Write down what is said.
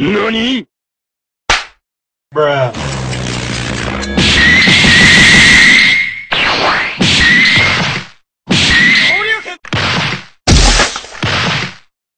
NANI?! Bruh.